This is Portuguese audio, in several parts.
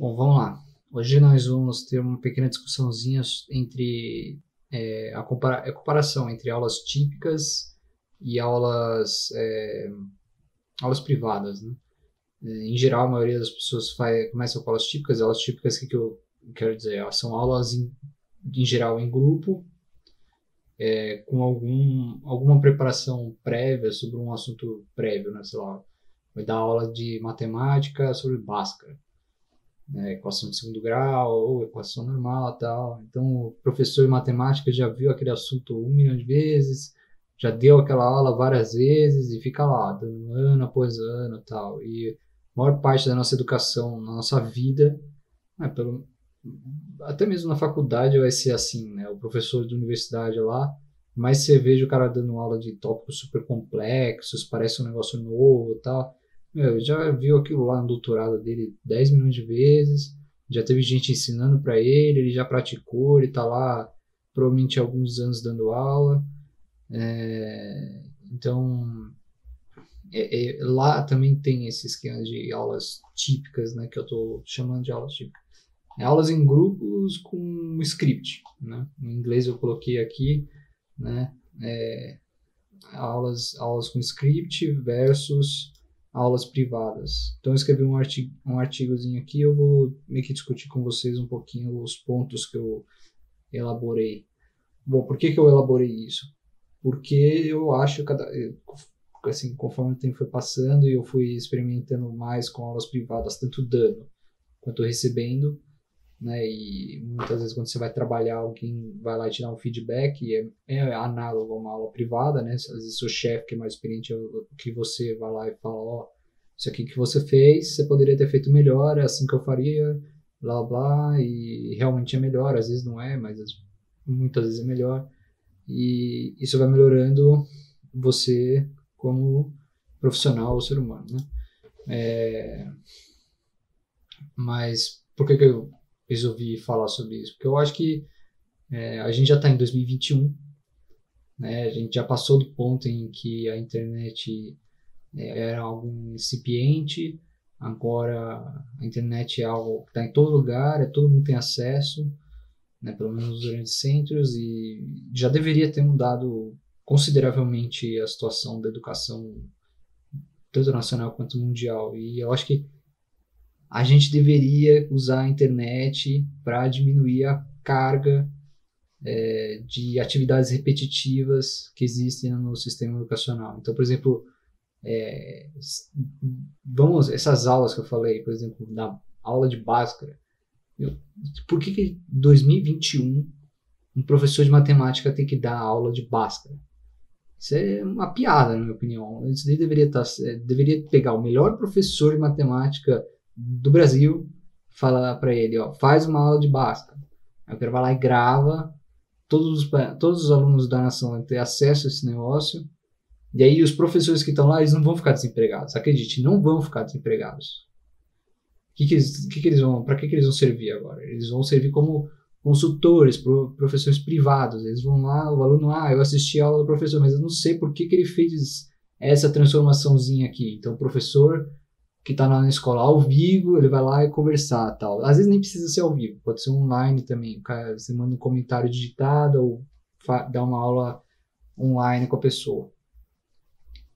Bom, vamos lá. Hoje nós vamos ter uma pequena discussãozinha entre é, a, compara a comparação entre aulas típicas e aulas, é, aulas privadas. Né? É, em geral, a maioria das pessoas faz, começam com aulas típicas. Aulas típicas, o que, que eu quero dizer? São aulas, em, em geral, em grupo, é, com algum, alguma preparação prévia sobre um assunto prévio, né? Sei lá, vai dar aula de matemática sobre Bhaskara né, equação de segundo grau ou equação normal tal. Então, o professor de matemática já viu aquele assunto um milhão de vezes, já deu aquela aula várias vezes e fica lá, dando ano após ano tal. E a maior parte da nossa educação, na nossa vida, né, pelo, até mesmo na faculdade vai ser assim, né? O professor de universidade lá, mas você veja o cara dando aula de tópicos super complexos, parece um negócio novo tal. Meu, já viu aquilo lá no doutorado dele 10 milhões de vezes, já teve gente ensinando para ele, ele já praticou, ele tá lá provavelmente há alguns anos dando aula. É, então, é, é, lá também tem esse esquema de aulas típicas, né, que eu estou chamando de aulas típicas. É aulas em grupos com script, né? Em inglês eu coloquei aqui, né, é, aulas, aulas com script versus aulas privadas. Então eu escrevi um, artigo, um artigozinho aqui, eu vou meio que discutir com vocês um pouquinho os pontos que eu elaborei. Bom, por que, que eu elaborei isso? Porque eu acho cada assim, conforme o tempo foi passando e eu fui experimentando mais com aulas privadas, tanto dando quanto recebendo, né? E muitas vezes quando você vai trabalhar, alguém vai lá te dar um feedback e é, é análogo a uma aula privada, né? Às vezes seu chefe que é mais experiente que você vai lá e fala, ó, oh, isso aqui que você fez, você poderia ter feito melhor, é assim que eu faria, blá blá, e realmente é melhor, às vezes não é, mas muitas vezes é melhor. E isso vai melhorando você como profissional ou ser humano, né? É... Mas por que, que eu resolvi falar sobre isso? Porque eu acho que é, a gente já está em 2021, né? A gente já passou do ponto em que a internet é, era algo incipiente, agora a internet é algo que está em todo lugar, é, todo mundo tem acesso, né? pelo menos nos grandes centros, e já deveria ter mudado consideravelmente a situação da educação, tanto nacional quanto mundial. E eu acho que a gente deveria usar a internet para diminuir a carga é, de atividades repetitivas que existem no sistema educacional. Então, por exemplo, é, vamos essas aulas que eu falei, por exemplo, na aula de Bhaskara, eu, por que que em 2021 um professor de matemática tem que dar aula de Bhaskara? Isso é uma piada, na minha opinião. Isso deveria, estar, tá, é, deveria pegar o melhor professor de matemática do Brasil, fala para ele, ó, faz uma aula de Bhaskara. Aí o cara vai lá e grava, todos os, todos os alunos da nação vão ter acesso a esse negócio, e aí os professores que estão lá, eles não vão ficar desempregados, acredite, não vão ficar desempregados. Que que eles, que que eles vão, para que, que eles vão servir agora? Eles vão servir como consultores, pro, professores privados. Eles vão lá, o aluno, ah, eu assisti a aula do professor, mas eu não sei por que, que ele fez essa transformaçãozinha aqui. Então, o professor que está lá na escola ao vivo, ele vai lá e conversar tal. Às vezes nem precisa ser ao vivo, pode ser online também. Você manda um comentário digitado ou dá uma aula online com a pessoa.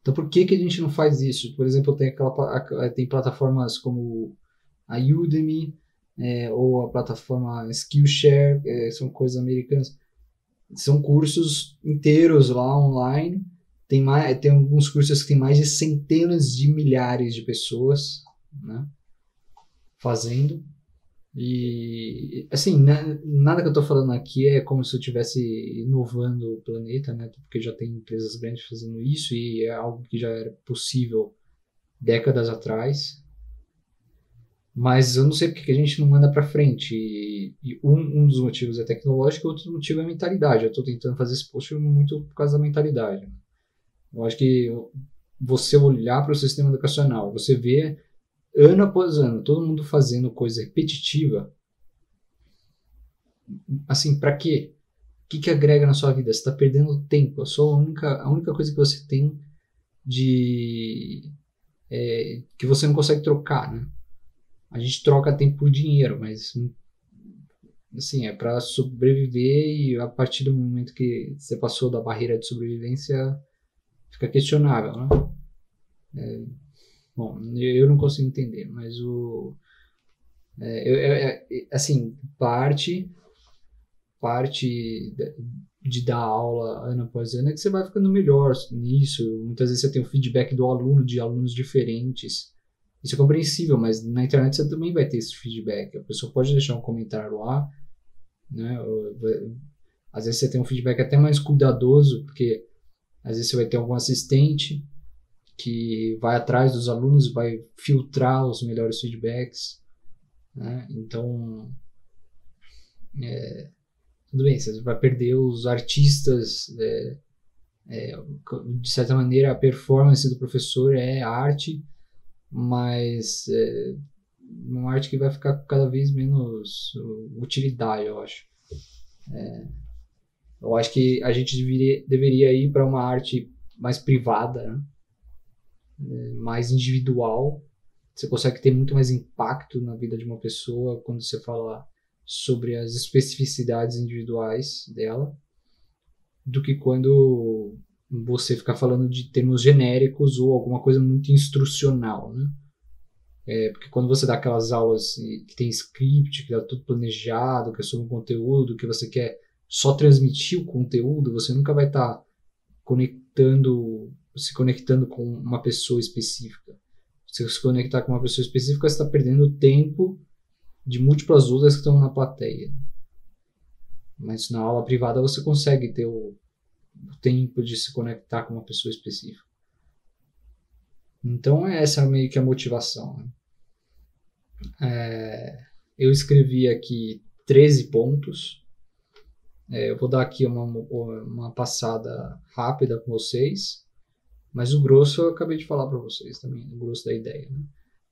Então por que, que a gente não faz isso? Por exemplo, tem, aquela, tem plataformas como a Udemy é, ou a plataforma Skillshare, é, são coisas americanas. São cursos inteiros lá online tem, mais, tem alguns cursos que tem mais de centenas de milhares de pessoas né, fazendo. E, assim, né, nada que eu estou falando aqui é como se eu estivesse inovando o planeta, né? Porque já tem empresas grandes fazendo isso e é algo que já era possível décadas atrás. Mas eu não sei porque que a gente não manda para frente. E, e um, um, dos motivos é tecnológico, outro motivo é mentalidade. Eu estou tentando fazer esse post muito por causa da mentalidade. Eu acho que você olhar para o sistema educacional, você vê ano após ano todo mundo fazendo coisa repetitiva, assim, para quê? O que, que agrega na sua vida? Você está perdendo tempo. A, sua única, a única coisa que você tem de. É, que você não consegue trocar, né? a gente troca tempo por dinheiro, mas assim, é para sobreviver e a partir do momento que você passou da barreira de sobrevivência, fica questionável, né? É, bom, eu não consigo entender, mas o é, eu, é, assim, parte parte de dar aula ano após ano é que você vai ficando melhor nisso. Muitas vezes você tem o feedback do aluno de alunos diferentes. Isso é compreensível, mas na internet você também vai ter esse feedback. A pessoa pode deixar um comentário lá, né? Às vezes você tem um feedback até mais cuidadoso, porque às vezes você vai ter algum assistente que vai atrás dos alunos, vai filtrar os melhores feedbacks, né? Então, é, tudo bem, você vai perder os artistas. É, é, de certa maneira, a performance do professor é arte, mas é uma arte que vai ficar cada vez menos utilidade, eu acho. É, eu acho que a gente deveria, deveria ir para uma arte mais privada, né? É, mais individual. Você consegue ter muito mais impacto na vida de uma pessoa quando você fala sobre as especificidades individuais dela do que quando você ficar falando de termos genéricos ou alguma coisa muito instrucional, né? É, porque quando você dá aquelas aulas que tem script, que dá tudo planejado, que é sobre um conteúdo, que você quer só transmitir o conteúdo, você nunca vai estar tá conectando, se conectando com uma pessoa específica. Se você se conectar com uma pessoa específica, você está perdendo tempo de múltiplas outras que estão na plateia. Mas na aula privada você consegue ter o, o tempo de se conectar com uma pessoa específica. Então essa é meio que a motivação. Né? É, eu escrevi aqui 13 pontos. É, eu vou dar aqui uma, uma passada rápida com vocês, mas o grosso eu acabei de falar para vocês também, o grosso da ideia. Né?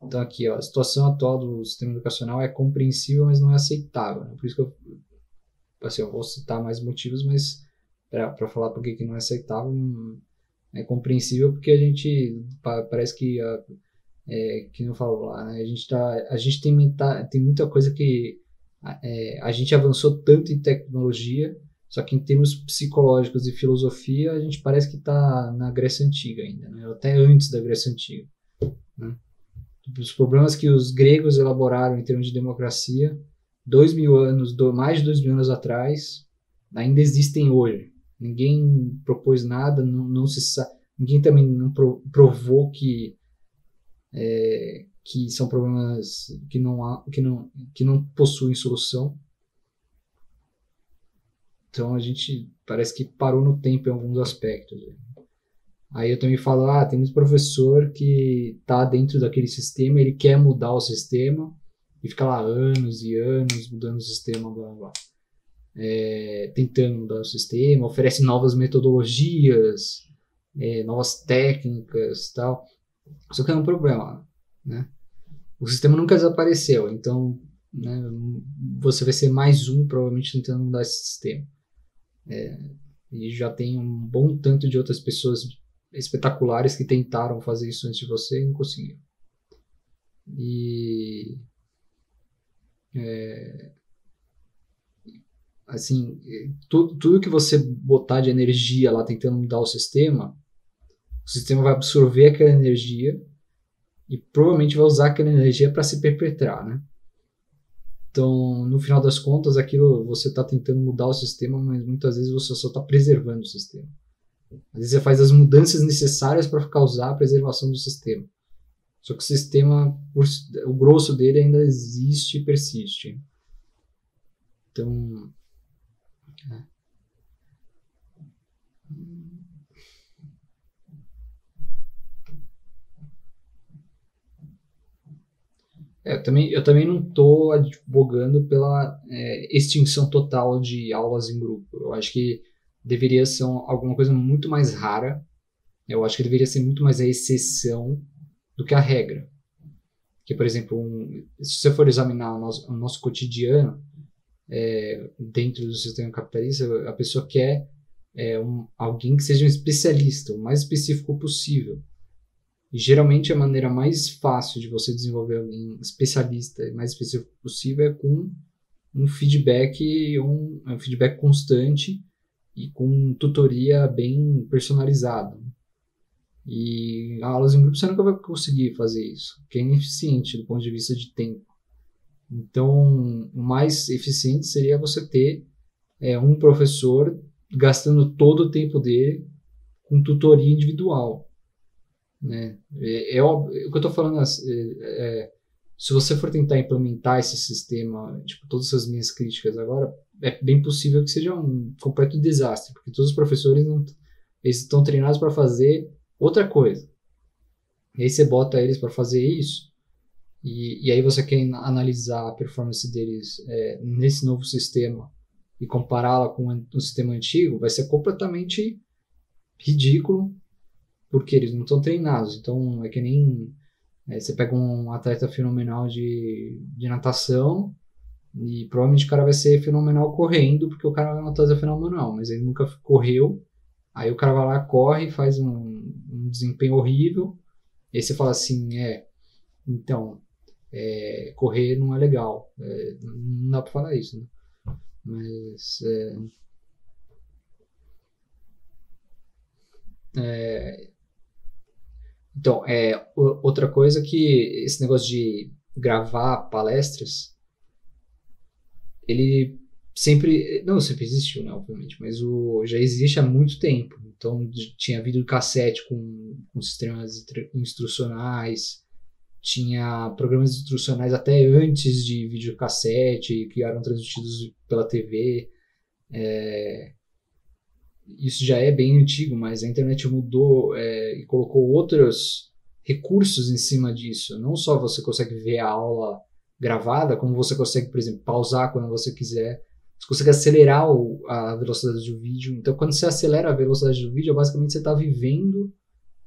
Então aqui, ó, a situação atual do sistema educacional é compreensível, mas não é aceitável. Né? Por isso que eu, assim, eu vou citar mais motivos, mas para falar por que não é aceitável, é compreensível porque a gente parece que é, que não falo lá, né? a gente tá, a gente tem, tem muita coisa que é, a gente avançou tanto em tecnologia, só que em termos psicológicos e filosofia a gente parece que está na Grécia antiga ainda, né? até antes da Grécia antiga. Né? Os problemas que os gregos elaboraram em termos de democracia, dois mil anos, mais de dois mil anos atrás, ainda existem hoje. Ninguém propôs nada, não, não se ninguém também não provou que é, que são problemas que não há, que não que não possuem solução. Então a gente parece que parou no tempo em alguns aspectos. Aí eu também falo, ah, tem muito professor que tá dentro daquele sistema, ele quer mudar o sistema e fica lá anos e anos mudando o sistema, blá blá. blá é, tentando mudar o sistema, oferece novas metodologias, é, novas técnicas tal. Só que é um problema, né? O sistema nunca desapareceu, então né, você vai ser mais um provavelmente tentando mudar esse sistema. É, e já tem um bom tanto de outras pessoas espetaculares que tentaram fazer isso antes de você e não conseguiram. E é, assim, tudo, tudo que você botar de energia lá tentando mudar o sistema, o sistema vai absorver aquela energia e provavelmente vai usar aquela energia para se perpetrar, né? Então, no final das contas, aquilo você está tentando mudar o sistema, mas muitas vezes você só está preservando o sistema. Às vezes você faz as mudanças necessárias para causar a preservação do sistema. Só que o sistema, o grosso dele ainda existe e persiste. Então, é, eu, também, eu também não estou advogando pela é, extinção total de aulas em grupo. Eu acho que deveria ser alguma coisa muito mais rara. Eu acho que deveria ser muito mais a exceção do que a regra. Que, por exemplo, um, se você for examinar o nosso, o nosso cotidiano, é, dentro do sistema capitalista, a pessoa quer é, um, alguém que seja um especialista, o mais específico possível. E geralmente a maneira mais fácil de você desenvolver alguém especialista e mais específico possível é com um feedback, um, um feedback constante e com tutoria bem personalizada. E aulas em grupo você nunca vai conseguir fazer isso, porque é ineficiente do ponto de vista de tempo. Então, o mais eficiente seria você ter é, um professor gastando todo o tempo dele com tutoria individual. Né? É, é o que eu estou falando é, é, se você for tentar implementar esse sistema, tipo, todas essas minhas críticas agora, é bem possível que seja um completo desastre, porque todos os professores não, eles estão treinados para fazer outra coisa. E aí você bota eles para fazer isso, e, e aí você quer analisar a performance deles é, nesse novo sistema e compará-la com o sistema antigo, vai ser completamente ridículo, porque eles não estão treinados. Então é que nem é, você pega um atleta fenomenal de, de natação e provavelmente o cara vai ser fenomenal correndo, porque o cara é um atleta fenomenal, mas ele nunca correu. Aí o cara vai lá, corre, faz um, um desempenho horrível. E aí você fala assim, é, então, é, correr não é legal. É, não dá pra falar isso, né? Mas. É, é, então, é, outra coisa que esse negócio de gravar palestras, ele sempre, não sempre existiu, né, obviamente, mas o, já existe há muito tempo. Então, tinha vídeo cassete com, com sistemas instrucionais, tinha programas instrucionais até antes de videocassete, que eram transmitidos pela TV. É, isso já é bem antigo, mas a internet mudou é, e colocou outros recursos em cima disso. Não só você consegue ver a aula gravada, como você consegue, por exemplo, pausar quando você quiser. Você consegue acelerar o, a velocidade do vídeo. Então, quando você acelera a velocidade do vídeo, basicamente você está vivendo,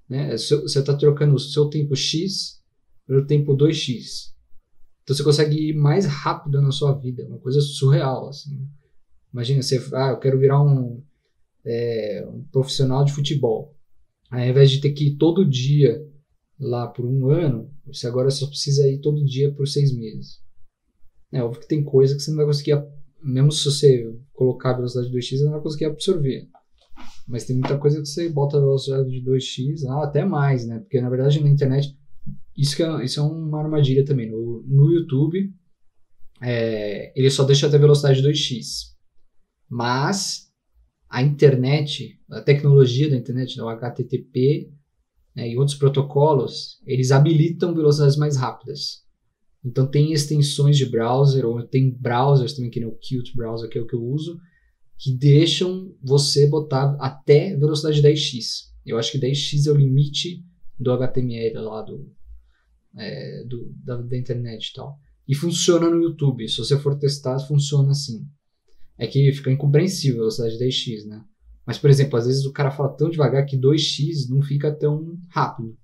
né? Você está trocando o seu tempo X pelo tempo 2x. Então você consegue ir mais rápido na sua vida, é uma coisa surreal, assim. Imagina, você, ah, eu quero virar um, é, um profissional de futebol. Ao invés de ter que ir todo dia lá por um ano, você agora só precisa ir todo dia por seis meses. É óbvio que tem coisa que você não vai conseguir, mesmo se você colocar a velocidade de 2x, você não vai conseguir absorver. Mas tem muita coisa que você bota a velocidade de 2x, ah, até mais, né? Porque na verdade na internet isso, é, isso é uma armadilha também. No, no YouTube, é, ele só deixa até velocidade 2x. Mas a internet, a tecnologia da internet, o HTTP né, e outros protocolos, eles habilitam velocidades mais rápidas. Então tem extensões de browser, ou tem browsers também, que nem o Qt Browser, que é o que eu uso, que deixam você botar até velocidade 10x. Eu acho que 10x é o limite do HTML lá, do, é, do, da, da, internet e tal. E funciona no YouTube. Se você for testar, funciona assim. É que fica incompreensível a velocidade de 10x, né? Mas, por exemplo, às vezes o cara fala tão devagar que 2x não fica tão rápido.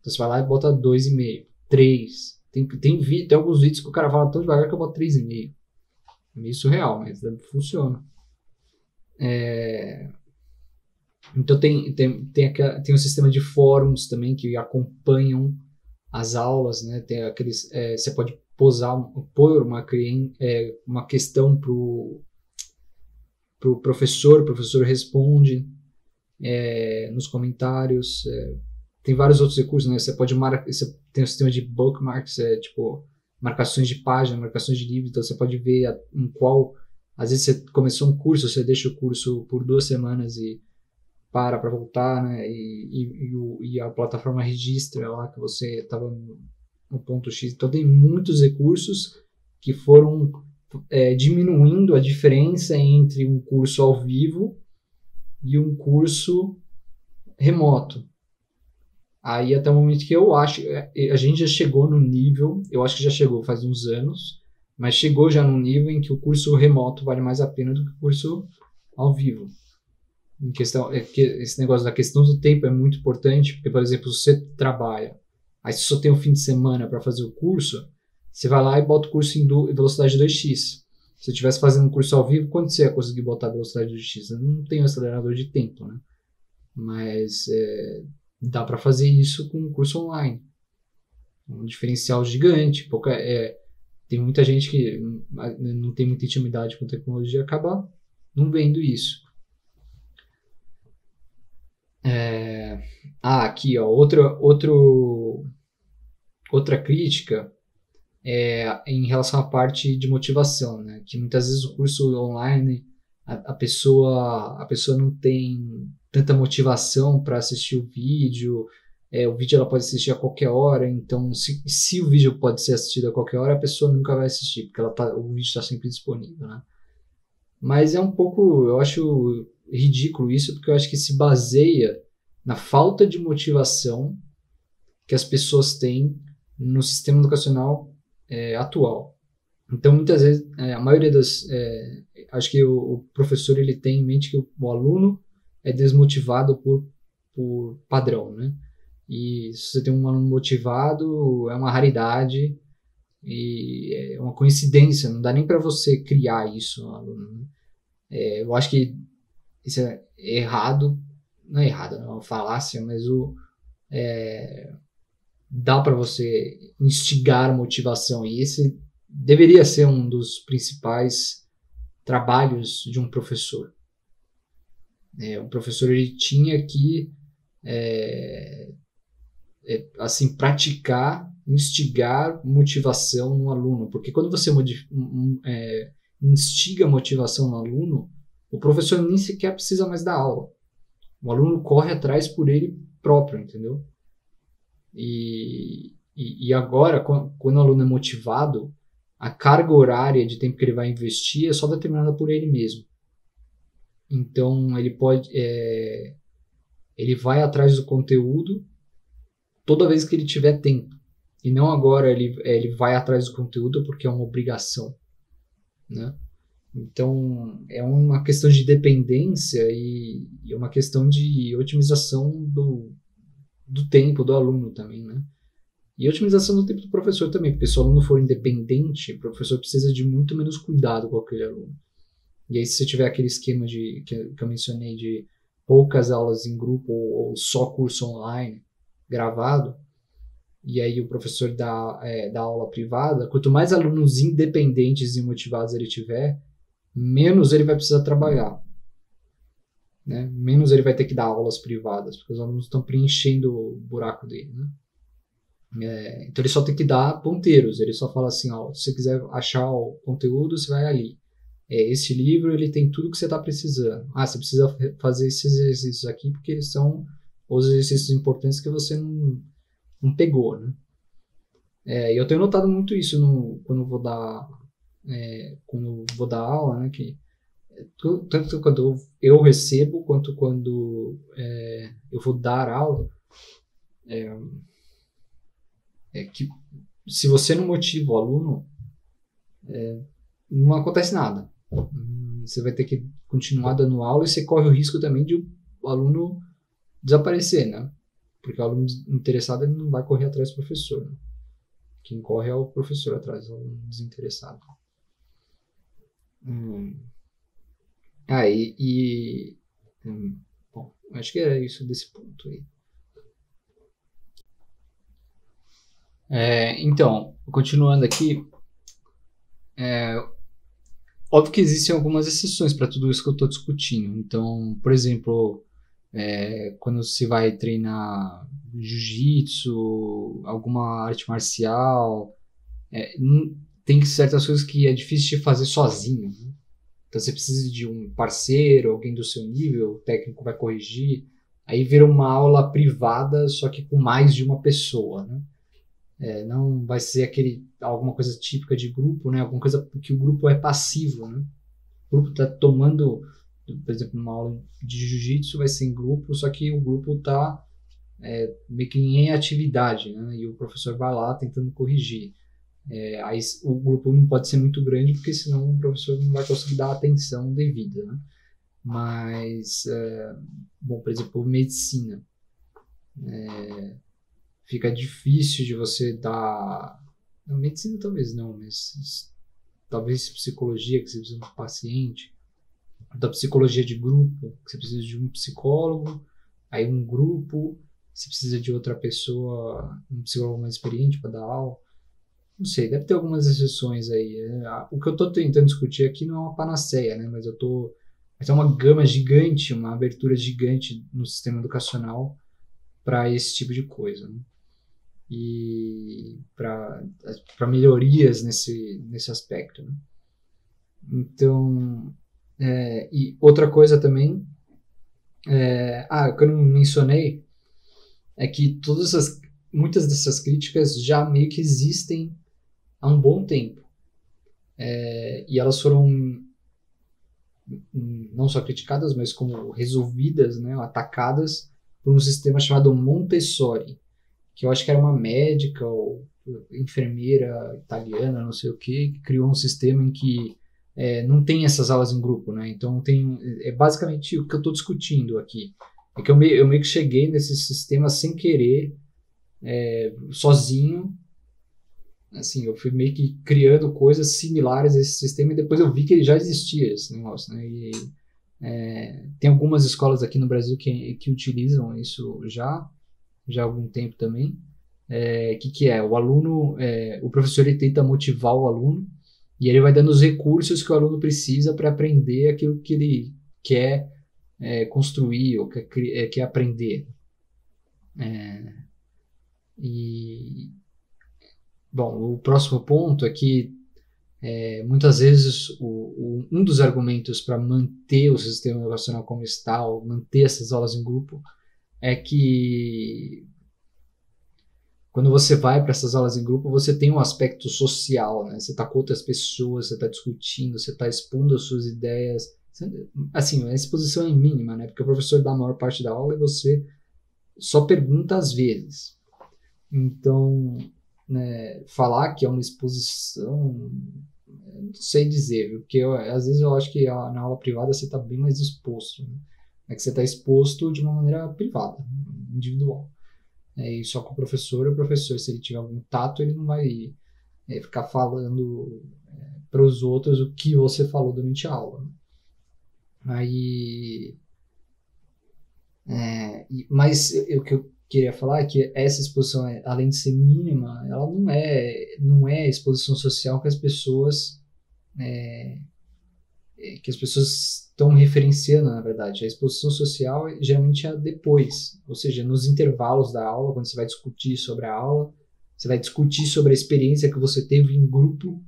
Então você vai lá e bota 2,5, 3. Tem, tem, tem, tem alguns vídeos que o cara fala tão devagar que eu boto 3,5. É meio surreal, mas funciona. É... Então tem, tem, tem, tem um sistema de fóruns também que acompanham as aulas, né? Tem aqueles, é, você pode posar, pôr uma, é, uma questão pro pro professor, o professor responde é, nos comentários. É, tem vários outros recursos, né? Você pode marcar, você tem o sistema de bookmarks, é, tipo marcações de página, marcações de livro, então você pode ver a, em qual. Às vezes você começou um curso, você deixa o curso por duas semanas e para para voltar, né? E, e, e, o, e, a plataforma registra lá que você estava no, no, ponto X. Então tem muitos recursos que foram é, diminuindo a diferença entre um curso ao vivo e um curso remoto. Aí até o momento que eu acho, é, a gente já chegou no nível, eu acho que já chegou faz uns anos, mas chegou já no nível em que o curso remoto vale mais a pena do que o curso ao vivo em questão, é que esse negócio da questão do tempo é muito importante, porque, por exemplo, você trabalha, aí você só tem um fim de semana para fazer o curso, você vai lá e bota o curso em velocidade 2x. Se você estivesse fazendo um curso ao vivo, quando você ia conseguir botar a velocidade 2x? Eu não um acelerador de tempo, né? Mas é, Dá para fazer isso com um curso online. Um diferencial gigante. Pouca, é, tem muita gente que não tem muita intimidade com tecnologia acaba não vendo isso. É, ah, aqui, ó, outra, outro, outra crítica é em relação à parte de motivação, né? Que muitas vezes o curso online a, a pessoa a pessoa não tem tanta motivação para assistir o vídeo. É, o vídeo ela pode assistir a qualquer hora, então se, se o vídeo pode ser assistido a qualquer hora, a pessoa nunca vai assistir, porque ela tá, o vídeo está sempre disponível, né? Mas é um pouco, eu acho ridículo isso, porque eu acho que se baseia na falta de motivação que as pessoas têm no sistema educacional é, atual. Então, muitas vezes, é, a maioria das. É, acho que o, o, professor ele tem em mente que o, o, aluno é desmotivado por, por padrão, né? E se você tem um aluno motivado, é uma raridade e é uma coincidência, não dá nem para você criar isso no aluno. Né? É, eu acho que isso é errado, não é errado, é uma falácia, mas o, é, dá para você instigar motivação e esse deveria ser um dos principais trabalhos de um professor. É, o professor ele tinha que é, é, assim praticar, instigar motivação no aluno, porque quando você é, instiga motivação no aluno, o professor nem sequer precisa mais dar aula. O aluno corre atrás por ele próprio, entendeu? E, e, e agora, quando, o aluno é motivado, a carga horária de tempo que ele vai investir é só determinada por ele mesmo. Então ele pode, é, ele vai atrás do conteúdo toda vez que ele tiver tempo e não agora ele, é, ele vai atrás do conteúdo porque é uma obrigação, né? Então é uma questão de dependência e, e uma questão de otimização do, do tempo do aluno também, né? E otimização do tempo do professor também, porque se o aluno for independente, o professor precisa de muito menos cuidado com aquele aluno. E aí, se você tiver aquele esquema de, que, eu mencionei de poucas aulas em grupo ou, ou, só curso online gravado, e aí o professor dá, é, dá aula privada, quanto mais alunos independentes e motivados ele tiver, menos ele vai precisar trabalhar. Né? Menos ele vai ter que dar aulas privadas, porque os alunos estão preenchendo o buraco dele. Né? É, então ele só tem que dar ponteiros. Ele só fala assim, ó, se você quiser achar o conteúdo, você vai ali. É, esse livro ele tem tudo que você está precisando. Ah, você precisa fazer esses exercícios aqui porque eles são os exercícios importantes que você não, não pegou, né? É, eu tenho notado muito isso no, quando vou dar é, quando vou dar aula, né? Que tanto quando eu recebo quanto quando é, eu vou dar aula. É, é que se você não motiva o aluno, é, não acontece nada. Você vai ter que continuar dando aula e você corre o risco também de o aluno desaparecer, né? Porque o aluno interessado ele não vai correr atrás do professor. Né? Quem corre é o professor atrás do aluno desinteressado. Hum. Ah, e, e hum, bom, acho que era isso desse ponto aí. É, então, continuando aqui, é, óbvio que existem algumas exceções para tudo isso que eu estou discutindo. Então, por exemplo, é, quando se vai treinar jiu-jitsu, alguma arte marcial, é, tem certas coisas que é difícil de fazer sozinho. Então você precisa de um parceiro, alguém do seu nível, o técnico vai corrigir. Aí vira uma aula privada, só que com mais de uma pessoa, né? É, não vai ser aquele alguma coisa típica de grupo, né? Alguma coisa que o grupo é passivo, né? O grupo está tomando, por exemplo, uma aula de jiu-jitsu vai ser em grupo, só que o grupo está é, meio que em atividade, né? E o professor vai lá tentando corrigir. É, aí o grupo não pode ser muito grande, porque senão o professor não vai conseguir dar a atenção devida, né? Mas, é, bom, por exemplo, medicina. É, fica difícil de você dar. Na medicina talvez não, mas talvez psicologia, que você precisa de um paciente, da psicologia de grupo, que você precisa de um psicólogo, aí um grupo, se precisa de outra pessoa, um psicólogo mais experiente para dar aula. Não sei, deve ter algumas exceções aí. Né? O que eu estou tentando discutir aqui não é uma panaceia, né? Mas eu estou vai uma gama gigante, uma abertura gigante no sistema educacional para esse tipo de coisa. Né? E para melhorias nesse, nesse aspecto. Né? Então, é, e outra coisa também, é, ah, que eu não mencionei, é que todas as, muitas dessas críticas já meio que existem há um bom tempo. É, e elas foram não só criticadas, mas como resolvidas, né, atacadas por um sistema chamado Montessori, que eu acho que era uma médica ou enfermeira italiana, não sei o que, que criou um sistema em que é, não tem essas aulas em grupo, né? Então tem é basicamente o que eu estou discutindo aqui. É que eu eu meio que cheguei nesse sistema sem querer, é, sozinho, assim, eu fui meio que criando coisas similares a esse sistema e depois eu vi que ele já existia esse negócio, né? E, é, tem algumas escolas aqui no Brasil que, que utilizam isso já, já há algum tempo também. O é, que, que é? O aluno, é, o professor ele tenta motivar o aluno e ele vai dando os recursos que o aluno precisa para aprender aquilo que ele quer é, construir ou quer, é, quer aprender. É, e, Bom, o próximo ponto é que é, muitas vezes o, o, um dos argumentos para manter o sistema educacional como está, ou manter essas aulas em grupo, é que quando você vai para essas aulas em grupo, você tem um aspecto social, né? Você está com outras pessoas, você está discutindo, você está expondo as suas ideias. Assim, a exposição é mínima, né? Porque o professor dá a maior parte da aula e você só pergunta às vezes. Então, né, falar que é uma exposição, não sei dizer, porque eu, às vezes eu acho que a, na aula privada você está bem mais exposto. Né? É que você está exposto de uma maneira privada, individual. É, e só com o professor, o professor, se ele tiver algum tato, ele não vai é, ficar falando é, para os outros o que você falou durante a aula. Né? Aí. É, mas o que eu queria falar é que essa exposição, além de ser mínima, ela não é não é exposição social que as pessoas é, é, que as pessoas estão referenciando, na verdade. A exposição social geralmente é depois, ou seja, nos intervalos da aula, quando você vai discutir sobre a aula, você vai discutir sobre a experiência que você teve em grupo,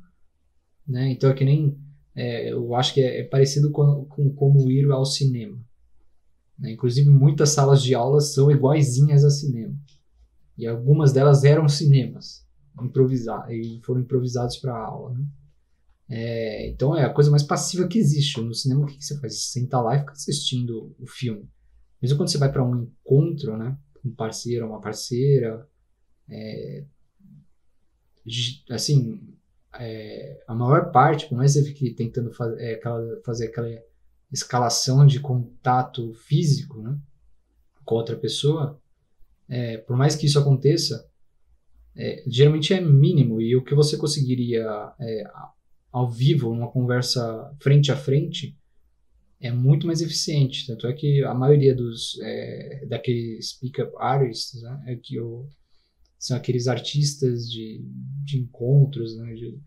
né? Então é que nem é, eu acho que é, é parecido com, com como ir ao cinema. Né? Inclusive, muitas salas de aulas são iguaizinhas a cinema. E algumas delas eram cinemas improvisar, e foram improvisados para a aula. Né? É, então é a coisa mais passiva que existe. No cinema, o que, que você faz? Você senta lá e fica assistindo o filme. Mesmo quando você vai para um encontro, né? Um parceiro, uma parceira, é, assim, é, a maior parte, por mais que você fique tentando faz, é, aquela, fazer aquela escalação de contato físico né, com outra pessoa, é, por mais que isso aconteça, é, geralmente é mínimo e o que você conseguiria é, ao vivo, numa conversa frente a frente, é muito mais eficiente. Tanto é que a maioria dos é, daqueles pick-up artists né, é que o, são aqueles artistas de, de encontros, né, de,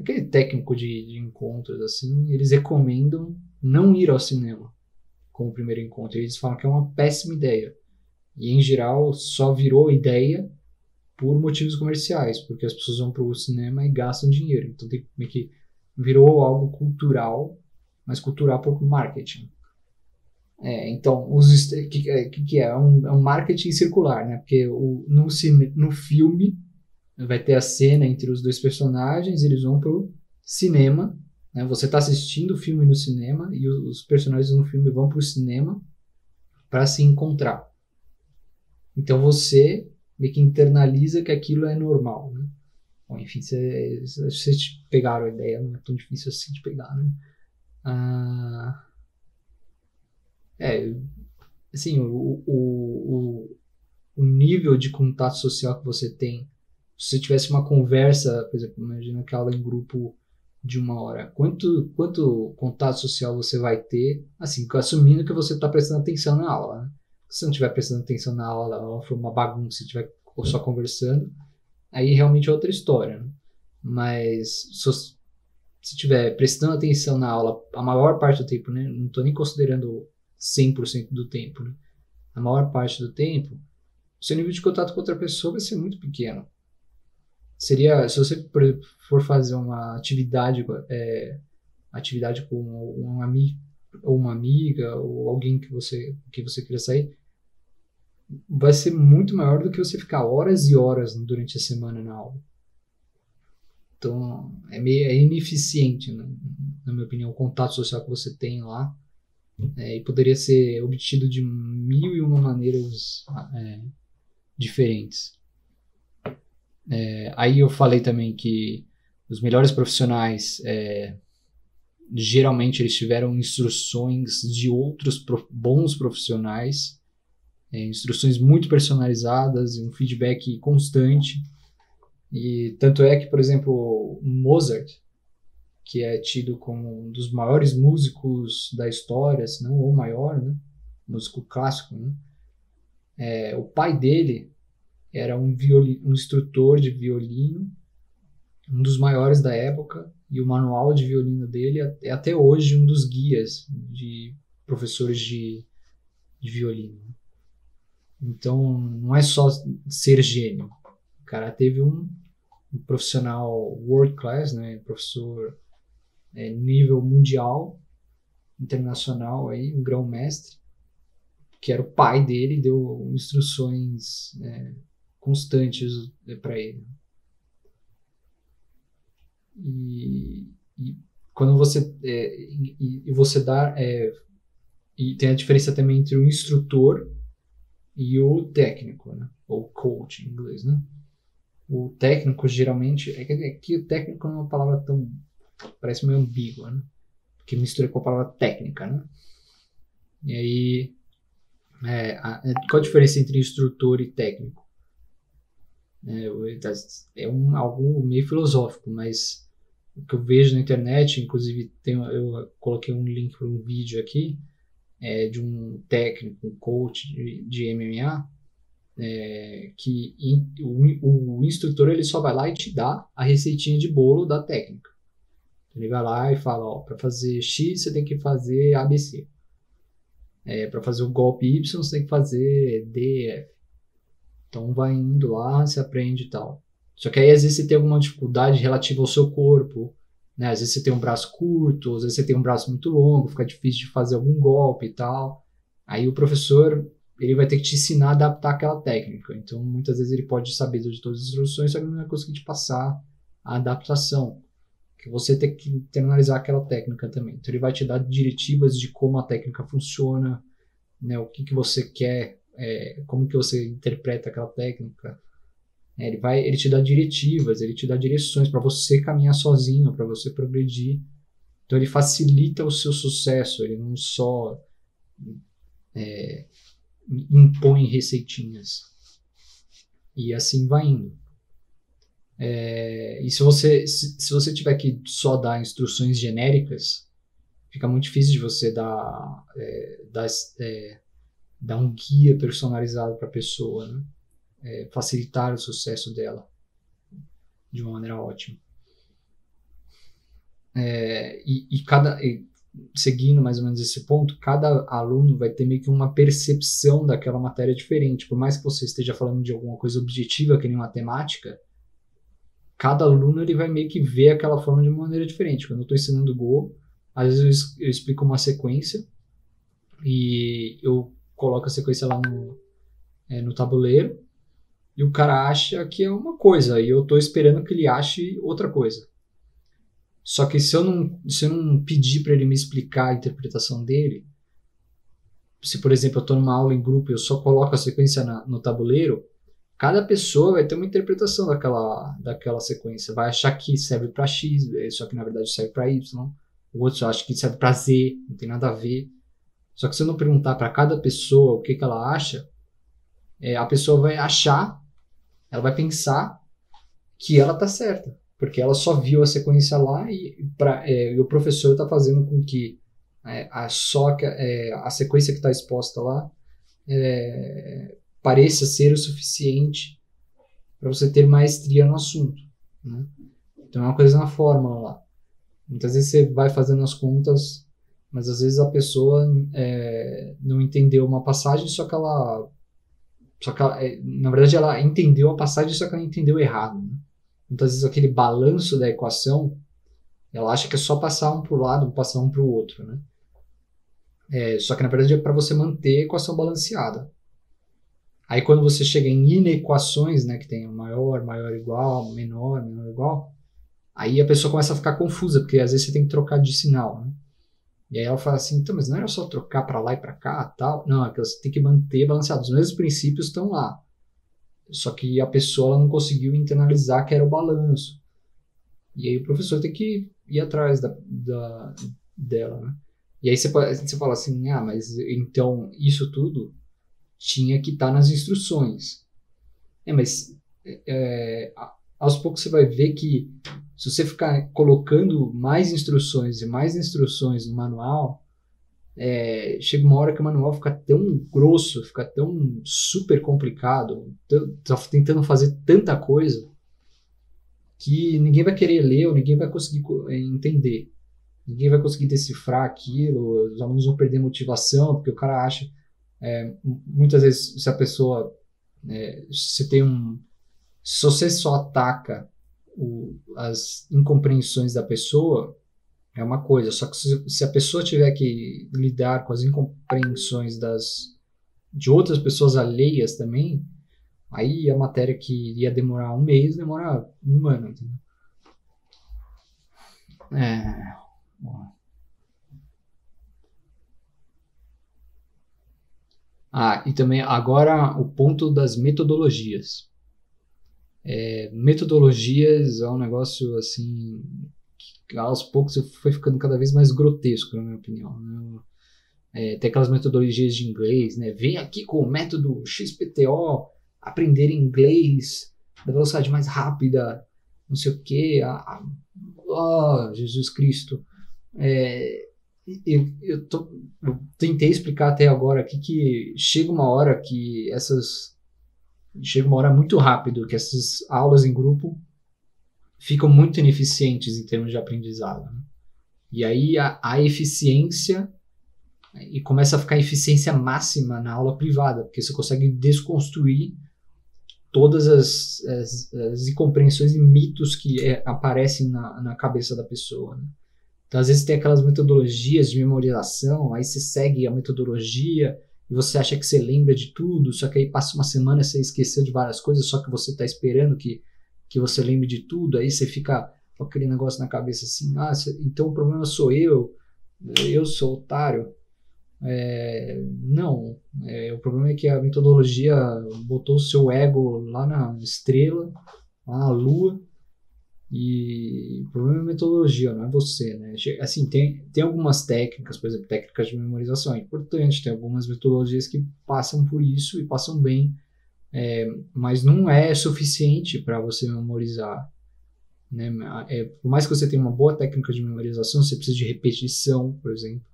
aquele técnico de, de encontros assim, eles recomendam não ir ao cinema com o primeiro encontro. Eles falam que é uma péssima ideia. E em geral só virou ideia por motivos comerciais, porque as pessoas vão para o cinema e gastam dinheiro. Então tem meio que virou algo cultural, mas cultural por marketing. É, então, o que, é, que é? É um, é um, marketing circular, né? Porque o, no, cine, no filme vai ter a cena entre os dois personagens, eles vão pro cinema né? Você está assistindo o filme no cinema e os personagens no filme vão para o cinema para se encontrar. Então você meio que internaliza que aquilo é normal, né? Bom, enfim, vocês pegaram a ideia, não é tão difícil assim de pegar, né? Ah, é, assim, o, o, o, o nível de contato social que você tem, se tivesse uma conversa, por exemplo, imagina que aula em grupo de uma hora, quanto, quanto contato social você vai ter, assim, assumindo que você está prestando atenção na aula, né? Se não estiver prestando atenção na aula, a for uma bagunça, se estiver só conversando, aí realmente é outra história. Né? Mas se se estiver prestando atenção na aula a maior parte do tempo, né? Não estou nem considerando 100% do tempo, né? A maior parte do tempo, o seu nível de contato com outra pessoa vai ser muito pequeno. Seria, se você for fazer uma atividade, é, atividade com um amigo ou uma amiga ou alguém que você que você queira sair, vai ser muito maior do que você ficar horas e horas durante a semana na aula. Então, é meio é ineficiente, né? na minha opinião, o contato social que você tem lá. É, e poderia ser obtido de mil e uma maneiras é, diferentes. É, aí eu falei também que os melhores profissionais é, geralmente eles tiveram instruções de outros bons profissionais, é, instruções muito personalizadas, um feedback constante. E tanto é que, por exemplo, Mozart, que é tido como um dos maiores músicos da história, se não o maior, né? músico clássico, né? É, o pai dele era um, um instrutor de violino, um dos maiores da época, e o manual de violino dele é até hoje um dos guias de professores de, de violino. Então, não é só ser gênio. O cara teve um, um profissional world class, né, professor é, nível mundial, internacional aí, um grão-mestre, que era o pai dele, deu instruções é, constantes é, para ele. E, e, quando você é, e, e, você dá é, e tem a diferença também entre o instrutor e o técnico, né? Ou coach em inglês, né? O técnico geralmente. É que, é que o técnico não é uma palavra tão. parece meio ambígua, né? Porque mistura com a palavra técnica, né? E aí. É, a, é, qual a diferença entre instrutor e técnico? É, é um, algo meio filosófico, mas o que eu vejo na internet, inclusive tem, eu coloquei um link para um vídeo aqui é, de um técnico, um coach de, de MMA, é, que in, o, o, instrutor ele só vai lá e te dá a receitinha de bolo da técnica. Ele vai lá e fala, ó, para fazer X você tem que fazer ABC. É, para fazer o golpe Y você tem que fazer D, F. Então vai indo lá, se aprende e tal. Só que aí às vezes você tem alguma dificuldade relativa ao seu corpo, né? Às vezes você tem um braço curto, às vezes você tem um braço muito longo, fica difícil de fazer algum golpe e tal. Aí o professor ele vai ter que te ensinar a adaptar aquela técnica. Então, muitas vezes ele pode saber de todas as instruções, só que não vai conseguir te passar a adaptação. Que você tem que internalizar aquela técnica também. Então, ele vai te dar diretivas de como a técnica funciona, né, o que, que você quer, é, como que você interpreta aquela técnica. É, ele vai, ele te dá diretivas, ele te dá direções para você caminhar sozinho, para você progredir. Então, ele facilita o seu sucesso. Ele não só é, impõe receitinhas. E assim vai indo. É, e se você, se, se, você tiver que só dar instruções genéricas, fica muito difícil de você dar, é, dar, é, dar um guia personalizado para a pessoa, né? É, facilitar o sucesso dela de uma maneira ótima. É, e, e, cada, e seguindo mais ou menos esse ponto, cada aluno vai ter meio que uma percepção daquela matéria diferente. Por mais que você esteja falando de alguma coisa objetiva, que nem matemática, cada aluno ele vai meio que ver aquela forma de uma maneira diferente. Quando eu estou ensinando Go, às vezes eu explico uma sequência e eu coloco a sequência lá no, é, no tabuleiro e o cara acha que é uma coisa e eu estou esperando que ele ache outra coisa. Só que se eu não, se eu não pedir para ele me explicar a interpretação dele, se por exemplo eu estou numa aula em grupo e eu só coloco a sequência na, no tabuleiro, cada pessoa vai ter uma interpretação daquela, daquela sequência. Vai achar que serve para X, só que na verdade serve para Y. O outro acha que serve para Z, não tem nada a ver. Só que se eu não perguntar para cada pessoa o que, que ela acha, é, a pessoa vai achar, ela vai pensar que ela está certa porque ela só viu a sequência lá e, pra, é, e o professor está fazendo com que é, a, só que, é, a sequência que está exposta lá é, pareça ser o suficiente para você ter maestria no assunto. Né? Então é uma coisa na fórmula lá. Muitas vezes você vai fazendo as contas, mas às vezes a pessoa é, não entendeu uma passagem, só que ela. Só que ela, é, na verdade ela entendeu a passagem, só que ela entendeu errado. Né? Muitas vezes aquele balanço da equação, ela acha que é só passar um para o lado, passar um para o outro. Né? É, só que na verdade é para você manter a equação balanceada. Aí quando você chega em inequações, né, que tem maior, maior igual, menor, menor igual, aí a pessoa começa a ficar confusa, porque às vezes você tem que trocar de sinal, né? E aí ela fala assim, então, mas não era só trocar para lá e para cá, tal? Não, é que você tem que manter balanceado. Os mesmos princípios estão lá. Só que a pessoa não conseguiu internalizar que era o balanço. E aí o professor tem que ir atrás da, da dela, né? E aí você, você fala assim, ah, mas então isso tudo tinha que estar tá nas instruções. É, mas é, aos poucos você vai ver que se você ficar colocando mais instruções e mais instruções no manual, é, chega uma hora que o manual fica tão grosso, fica tão super complicado, tá tentando fazer tanta coisa que ninguém vai querer ler ou ninguém vai conseguir é, entender. Ninguém vai conseguir decifrar aquilo, os alunos vão perder motivação, porque o cara acha é, muitas vezes, se a pessoa. É, se tem um. Se você só ataca o, as incompreensões da pessoa, é uma coisa. Só que se, se, a pessoa tiver que lidar com as incompreensões das, de outras pessoas alheias também, aí a matéria que ia demorar um mês demora um ano, entendeu? É. Ah, e também agora o ponto das metodologias. É, metodologias é um negócio assim que aos poucos foi ficando cada vez mais grotesco, na minha opinião. Né? É, tem aquelas metodologias de inglês, né? Vem aqui com o método XPTO, aprender inglês da velocidade mais rápida, não sei o que. Ah, oh, Jesus Cristo. É, eu, eu, tô, eu, tentei explicar até agora aqui que chega uma hora que essas. Chega uma hora muito rápido que essas aulas em grupo ficam muito ineficientes em termos de aprendizado. Né? E aí a, a eficiência. E começa a ficar a eficiência máxima na aula privada, porque você consegue desconstruir todas as, as, as incompreensões e mitos que é, aparecem na, na cabeça da pessoa. Né? Então, às vezes tem aquelas metodologias de memorização, aí você segue a metodologia e você acha que você lembra de tudo, só que aí passa uma semana você esqueceu de várias coisas, só que você está esperando que, que você lembre de tudo, aí você fica com aquele negócio na cabeça assim, ah, então o problema sou eu, eu sou otário. É, não, é, o problema é que a metodologia botou o seu ego lá na estrela, lá na lua, e o problema é a metodologia, não é você, né? Assim, tem, tem algumas técnicas, por exemplo, técnicas de memorização, é importante, tem algumas metodologias que passam por isso e passam bem, é, mas não é suficiente para você memorizar. Né? É, por mais que você tenha uma boa técnica de memorização, você precisa de repetição, por exemplo.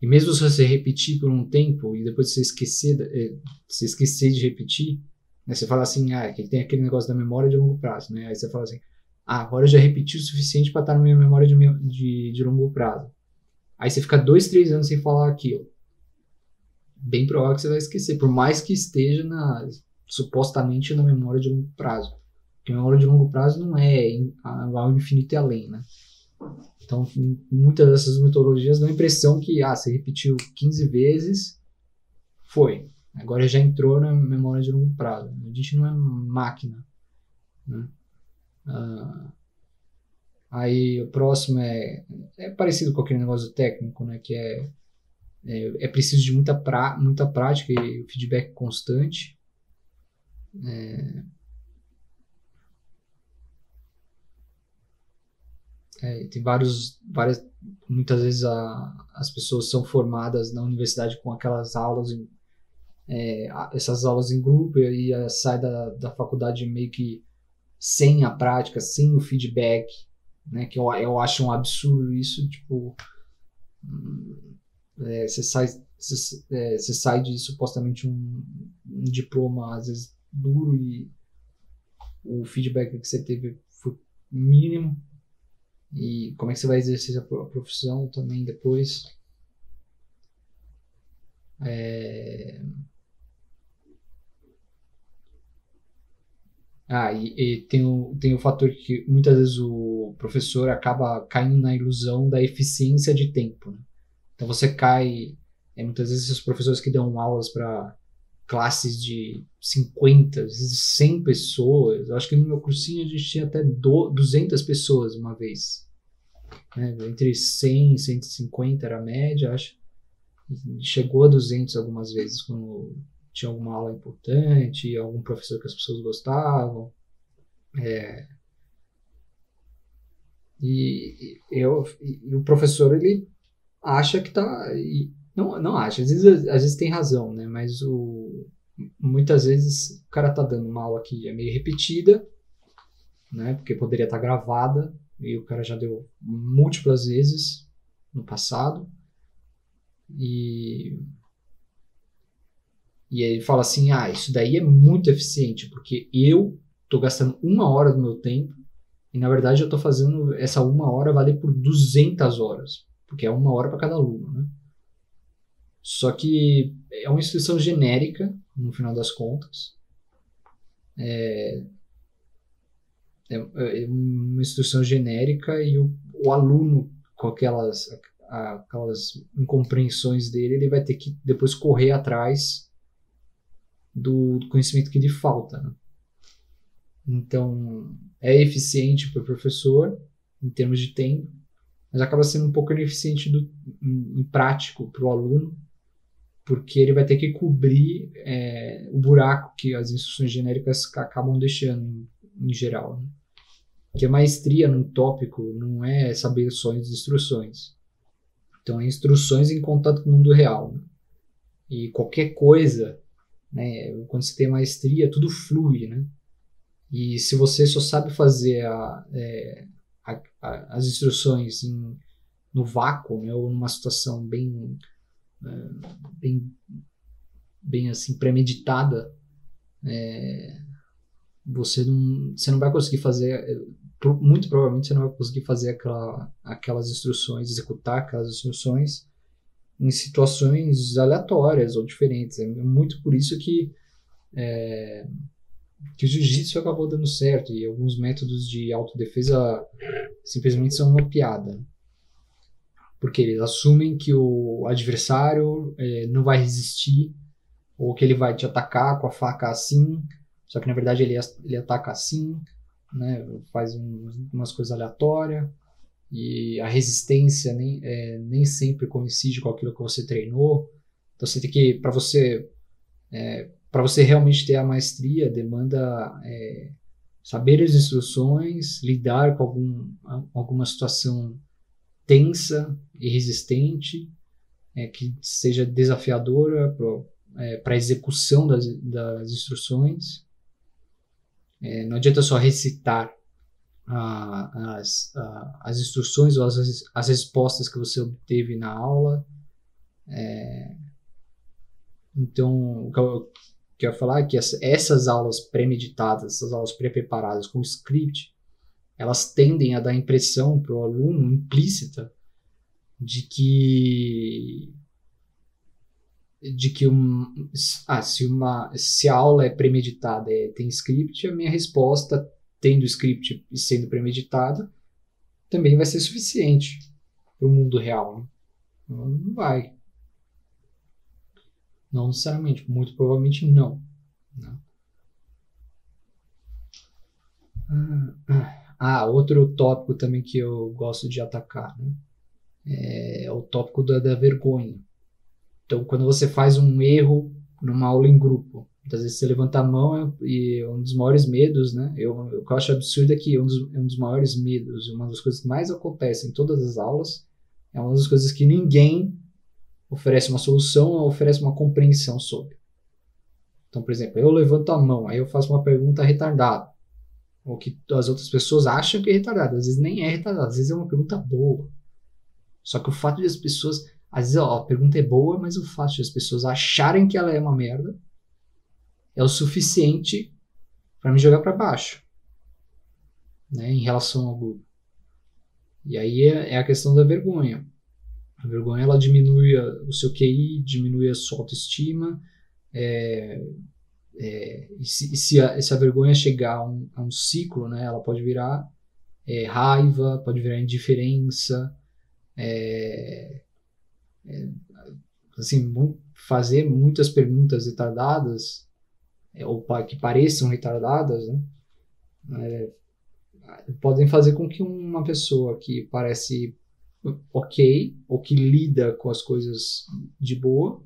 E mesmo se você repetir por um tempo e depois você esquecer, é, você esquecer de repetir, né? você fala assim, ah, que tem aquele negócio da memória de longo prazo, né? Aí você fala assim, ah, agora eu já repeti o suficiente para estar na minha memória de, de, de longo prazo. Aí você fica dois, três anos sem falar aquilo. Bem provável que você vai esquecer, por mais que esteja na, supostamente na memória de longo prazo. Porque a memória de longo prazo não é ao infinito e além, né? Então, muitas dessas metodologias dão a impressão que, ah, você repetiu 15 vezes, foi. Agora já entrou na memória de longo prazo. A gente não é máquina, né? Ah, aí o próximo é, é parecido com aquele negócio técnico, né? Que é, é, é preciso de muita, pra, muita prática e feedback constante. É, É, tem vários, várias, muitas vezes a, as pessoas são formadas na universidade com aquelas aulas, em, é, essas aulas em grupo e aí sai da, da faculdade meio que sem a prática, sem o feedback, né? Que eu, eu acho um absurdo isso, tipo, hum, é, você sai você, é, sai de supostamente um, um, diploma, às vezes, duro e o feedback que você teve foi mínimo. E como é que você vai exercer a profissão também depois. É... Ah, e, e, tem, o, tem o fator que muitas vezes o professor acaba caindo na ilusão da eficiência de tempo. Né? Então você cai. É, muitas vezes os professores que dão aulas para classes de 50, às vezes 100 pessoas. Eu acho que no meu cursinho a gente tinha até do, 200 pessoas uma vez. Né? Entre 100 e 150 era a média, acho. Chegou a 200 algumas vezes quando tinha alguma aula importante, algum professor que as pessoas gostavam. É, e, eu, e, o professor ele acha que tá e, não, não acha às vezes, às vezes tem razão né mas o, muitas vezes o cara tá dando uma aula que é meio repetida né porque poderia estar tá gravada e o cara já deu múltiplas vezes no passado e e ele fala assim: ah, isso daí é muito eficiente, porque eu estou gastando uma hora do meu tempo e na verdade eu estou fazendo essa uma hora valer por 200 horas, porque é uma hora para cada aluno, né? Só que é uma instituição genérica, no final das contas. É, é, é uma instituição genérica e o, o aluno com aquelas, aquelas incompreensões dele, ele vai ter que depois correr atrás do conhecimento que lhe falta. Né? Então, é eficiente para o professor em termos de tempo, mas acaba sendo um pouco ineficiente do, em, em prático para o aluno, porque ele vai ter que cobrir é, o buraco que as instruções genéricas acabam deixando em, em geral. Né? Que a maestria num tópico não é saber só as instruções. Então, é instruções em contato com o mundo real. Né? E qualquer coisa né? Quando você tem maestria, tudo flui, né? E se você só sabe fazer a, é, a, a, as instruções em, no vácuo, né? ou numa situação bem, é, bem, bem assim premeditada, é, você não, você não vai conseguir fazer, é, muito provavelmente você não vai conseguir fazer aquela, aquelas instruções, executar aquelas instruções em situações aleatórias ou diferentes. É muito por isso que, é, que o jiu-jitsu acabou dando certo e alguns métodos de autodefesa simplesmente são uma piada. Porque eles assumem que o adversário é, não vai resistir ou que ele vai te atacar com a faca assim, só que na verdade ele, ele ataca assim, né, faz um, umas coisas aleatórias e a resistência nem, é, nem sempre coincide com aquilo que você treinou. Então você tem que, para você, é, para você realmente ter a maestria, demanda é, saber as instruções, lidar com algum, alguma situação tensa e resistente, é, que seja desafiadora para a é, execução das, das instruções. É, não adianta só recitar as, as instruções ou as, as respostas que você obteve na aula. É, então, o que eu quero falar é que essas aulas premeditadas, essas aulas pré-preparadas com script, elas tendem a dar impressão para o aluno implícita de que de que um, ah, se uma se a aula é premeditada é, tem script a minha resposta tendo script e sendo premeditado, também vai ser suficiente para o mundo real. Né? Não vai. Não necessariamente, muito provavelmente não. Né? Ah, outro tópico também que eu gosto de atacar né? é o tópico da, da vergonha. Então, quando você faz um erro numa aula em grupo, Muitas vezes você levanta a mão e um dos maiores medos, né? Eu, o que eu acho absurdo é que um dos, um dos maiores medos, uma das coisas que mais acontecem em todas as aulas, é uma das coisas que ninguém oferece uma solução ou oferece uma compreensão sobre. Então, por exemplo, eu levanto a mão, aí eu faço uma pergunta retardada. Ou que as outras pessoas acham que é retardada. Às vezes nem é retardada, às vezes é uma pergunta boa. Só que o fato de as pessoas Às vezes, ó, a pergunta é boa, mas o fato de as pessoas acharem que ela é uma merda é o suficiente para me jogar para baixo, né, em relação ao grupo. E aí é, é, a questão da vergonha. A vergonha ela diminui a, o seu QI, diminui a sua autoestima. É, é, e se, e se, a, se, a, vergonha chegar a um, a um ciclo, né, ela pode virar é, raiva, pode virar indiferença, é, é, assim, fazer muitas perguntas retardadas, ou que pareçam retardadas, né, podem fazer com que uma pessoa que parece ok, ou que lida com as coisas de boa,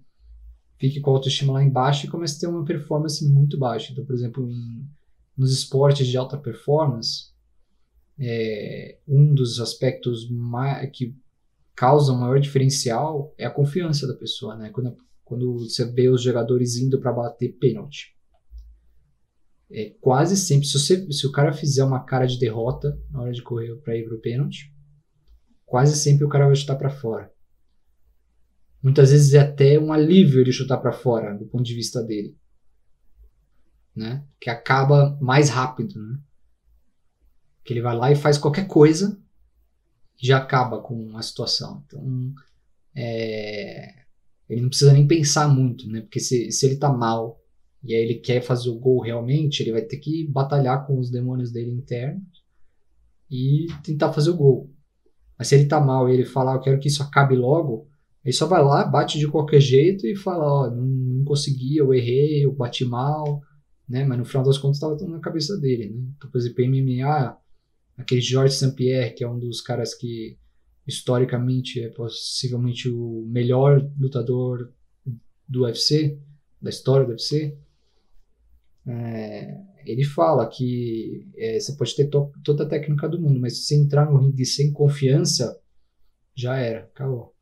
fique com a autoestima lá embaixo e comece a ter uma performance muito baixa. Então, por exemplo, em, nos esportes de alta performance, é, um dos aspectos que causam maior diferencial é a confiança da pessoa, né? Quando, quando você vê os jogadores indo para bater pênalti é, quase sempre, se, você, se o cara fizer uma cara de derrota na hora de correr para ir pro pênalti, quase sempre o cara vai chutar para fora. Muitas vezes é até um alívio ele chutar para fora, do ponto de vista dele. Né? Que acaba mais rápido, né? Que ele vai lá e faz qualquer coisa e já acaba com a situação. Então, é... ele não precisa nem pensar muito, né? Porque se, se ele tá mal e aí ele quer fazer o gol realmente, ele vai ter que batalhar com os demônios dele internos e tentar fazer o gol. Mas se ele tá mal e ele falar, eu quero que isso acabe logo, ele só vai lá, bate de qualquer jeito e fala, ó, oh, não, não, consegui, eu errei, eu bati mal, né? Mas no final das contas estava tudo na cabeça dele, né? Então, por exemplo, MMA, aquele George St. Pierre, que é um dos caras que historicamente é possivelmente o melhor lutador do UFC, da história do UFC, é, ele fala que é, você pode ter to toda a técnica do mundo, mas se você entrar no ringue sem confiança, já era, acabou.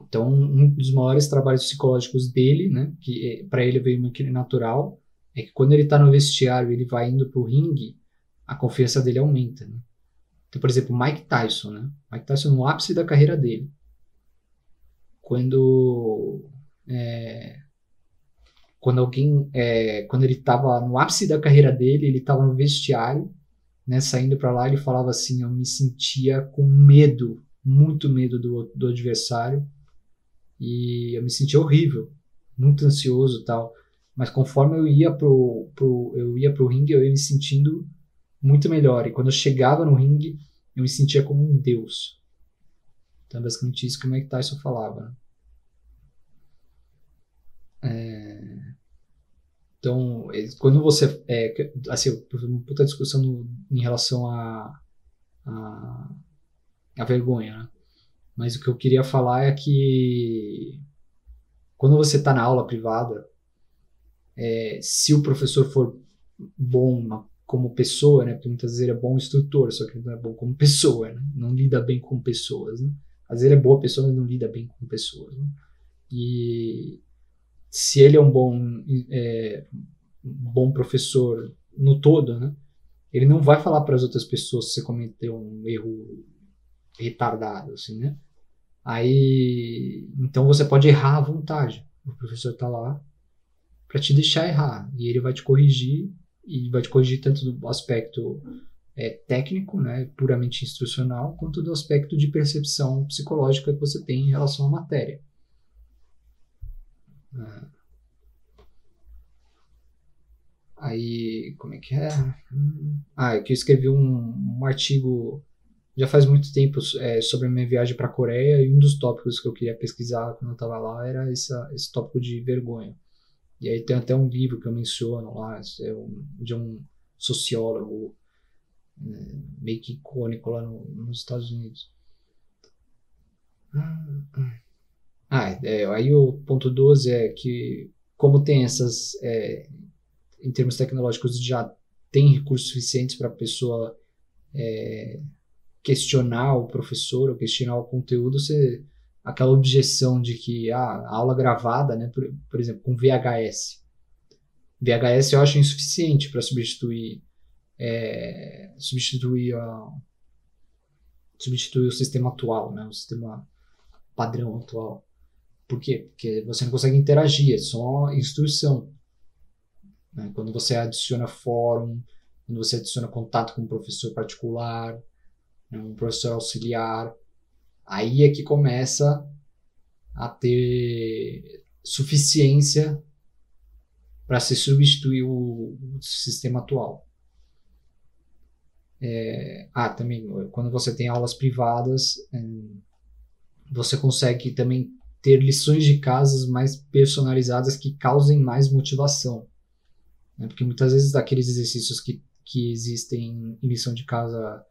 Então, um dos maiores trabalhos psicológicos dele, né, que é, para ele veio meio natural, é que quando ele está no vestiário, ele vai indo pro ringue, a confiança dele aumenta. Né? Então, por exemplo, Mike Tyson, né? Mike Tyson no ápice da carreira dele, quando é, quando alguém, é, quando ele estava no ápice da carreira dele, ele estava no vestiário, né, saindo para lá, ele falava assim, eu me sentia com medo, muito medo do, do adversário, e eu me sentia horrível, muito ansioso tal. Mas conforme eu ia pro, pro eu ia pro ringue, eu ia me sentindo muito melhor. E quando eu chegava no ringue, eu me sentia como um deus. Então é basicamente isso que o Mike Tyson falava. Né? É... Então, quando você. É, assim, uma puta discussão no, em relação a, a, a vergonha, né? Mas o que eu queria falar é que quando você está na aula privada, é, se o professor for bom como pessoa, né? Porque muitas vezes ele é bom instrutor, só que ele não é bom como pessoa, né? Não lida bem com pessoas, né? Às vezes ele é boa pessoa, mas não lida bem com pessoas. Né? E se ele é um bom, é, bom professor no todo, né? Ele não vai falar para as outras pessoas se você cometeu um erro retardado, assim, né? Aí, então você pode errar à vontade. O professor está lá para te deixar errar e ele vai te corrigir e vai te corrigir tanto do aspecto é, técnico, né, puramente instrucional, quanto do aspecto de percepção psicológica que você tem em relação à matéria. Ah. Aí, como é que é? Ah, é que eu escrevi um, um artigo já faz muito tempo é, sobre a minha viagem para a Coreia e um dos tópicos que eu queria pesquisar quando eu estava lá era essa, esse tópico de vergonha. E aí tem até um livro que eu menciono lá, é um, de um sociólogo é, meio que icônico lá no, nos Estados Unidos. Ah, ah. Ah, é, aí o ponto 12 é que, como tem essas, é, em termos tecnológicos, já tem recursos suficientes para a pessoa é, questionar o professor ou questionar o conteúdo, você, aquela objeção de que ah, a aula gravada, né, por, por exemplo, com VHS. VHS eu acho insuficiente para substituir é, substituir a substituir o sistema atual, né, o sistema padrão atual. Por quê? Porque você não consegue interagir, é só instrução. Né? Quando você adiciona fórum, quando você adiciona contato com um professor particular, né? um professor auxiliar, aí é que começa a ter suficiência para se substituir o, sistema atual. É, ah, também, quando você tem aulas privadas, é, você consegue também ter lições de casas mais personalizadas que causem mais motivação. Né? Porque muitas vezes aqueles exercícios que, que existem em lição de casa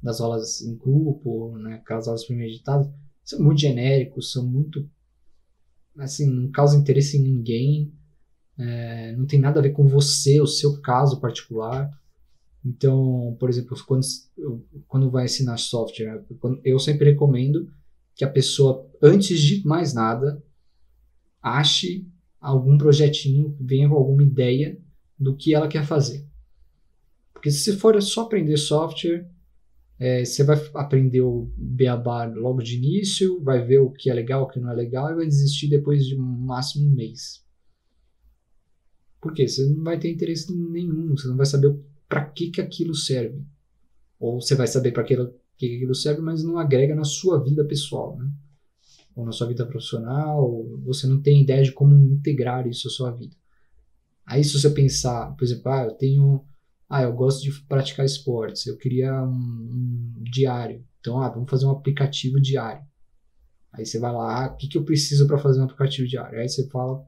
das aulas em grupo, né, aquelas aulas premeditadas, são muito genéricos, são muito assim, não causa interesse em ninguém, é, não tem nada a ver com você, o seu caso particular. Então, por exemplo, quando, quando vai ensinar software, eu sempre recomendo que a pessoa, antes de mais nada, ache algum projetinho, venha com alguma ideia do que ela quer fazer. Porque se for só aprender software, é, você vai aprender o beabá logo de início, vai ver o que é legal, o que não é legal e vai desistir depois de um máximo um mês. Por quê? Você não vai ter interesse nenhum, você não vai saber para que, que aquilo serve. Ou você vai saber para que, que aquilo serve, mas não agrega na sua vida pessoal, né? ou na sua vida profissional, você não tem ideia de como integrar isso à sua vida. Aí se você pensar, por exemplo, ah, eu tenho, ah, eu gosto de praticar esportes, eu queria um, um diário, então, ah, vamos fazer um aplicativo diário. Aí você vai lá, ah, o que, que eu preciso para fazer um aplicativo diário? Aí você fala,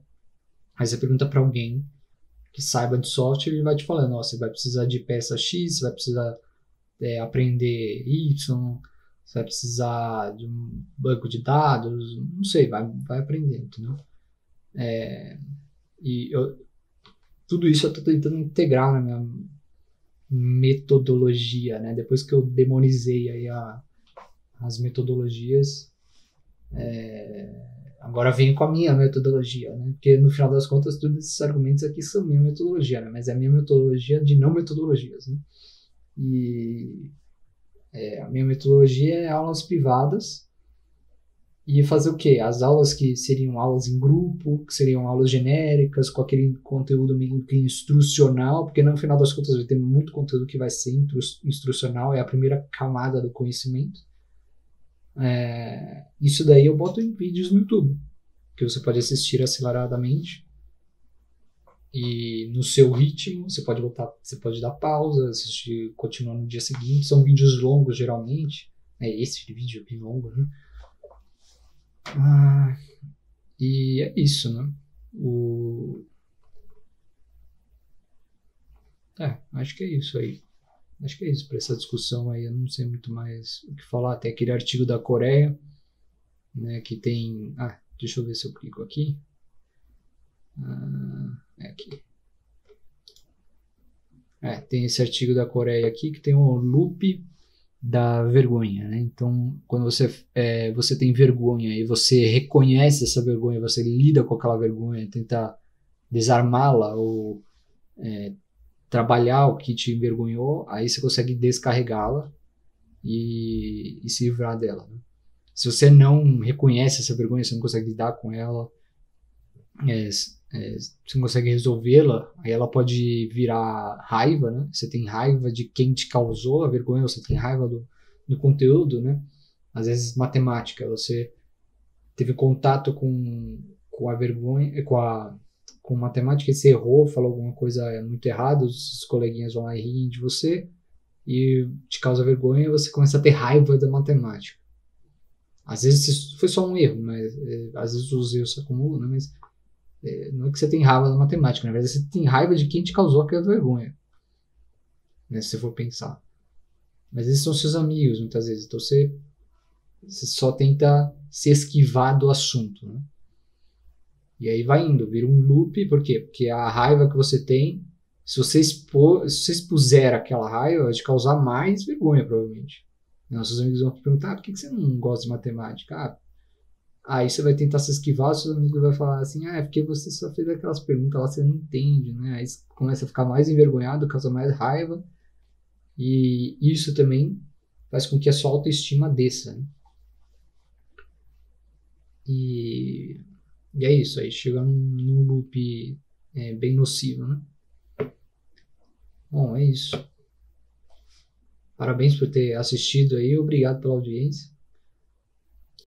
aí você pergunta para alguém que saiba de software, ele vai te falando, ó, você vai precisar de peça X, você vai precisar é, aprender Y, você vai precisar de um banco de dados, não sei, vai, vai aprendendo, entendeu? É, e eu, tudo isso eu estou tentando integrar na minha metodologia, né? Depois que eu demonizei aí a, as metodologias, é, Agora venho com a minha metodologia, né? Porque no final das contas, todos esses argumentos aqui são minha metodologia, né? Mas é a minha metodologia de não metodologias, né? E é, a minha metodologia é aulas privadas e fazer o quê? As aulas que seriam aulas em grupo, que seriam aulas genéricas, com aquele conteúdo meio que instrucional, porque no final das contas vai ter muito conteúdo que vai ser instrucional, é a primeira camada do conhecimento. É, isso daí eu boto em vídeos no YouTube, que você pode assistir aceleradamente e no seu ritmo. Você pode botar, você pode dar pausa, assistir, continuar no dia seguinte. São vídeos longos geralmente. É esse vídeo bem longo, né? Ah, e é isso, né? O... É, acho que é isso aí. Acho que é isso, para essa discussão aí, eu não sei muito mais o que falar. Tem aquele artigo da Coreia, né, que tem... Ah, deixa eu ver se eu clico aqui. Ah, aqui. É, tem esse artigo da Coreia aqui que tem o loop da vergonha, né? Então, quando você, é, você tem vergonha e você reconhece essa vergonha, você lida com aquela vergonha, tenta desarmá-la ou é, trabalhar o que te envergonhou, aí você consegue descarregá-la e, e, se livrar dela. Né? Se você não reconhece essa vergonha, você não consegue lidar com ela, é, é, você não consegue resolvê-la, aí ela pode virar raiva, né? Você tem raiva de quem te causou a vergonha, você tem raiva do, do conteúdo, né? Às vezes matemática, você teve contato com, com a vergonha, com a com matemática, você errou, falou alguma coisa muito errada, os coleguinhas vão lá e riem de você e te causa vergonha, você começa a ter raiva da matemática. Às vezes foi só um erro, mas é, às vezes os erros se acumulam, né? mas não é que você tem raiva da matemática, na verdade você tem raiva de quem te causou aquela vergonha, né? se você for pensar. Mas esses são seus amigos, muitas vezes, então você, você só tenta se esquivar do assunto, né? E aí vai indo, vira um loop, por quê? Porque a raiva que você tem, se você, expor, se você expuser aquela raiva, vai te causar mais vergonha, provavelmente. Não, seus amigos vão te perguntar, ah, por que você não gosta de matemática? Ah, aí você vai tentar se esquivar, seus amigos vão falar assim, ah, é porque você só fez aquelas perguntas lá, você não entende, né? Aí você começa a ficar mais envergonhado, causa mais raiva. E isso também faz com que a sua autoestima desça, né? E, e é isso, aí chega num, num loop é, bem nocivo, né? Bom, é isso. Parabéns por ter assistido aí, obrigado pela audiência.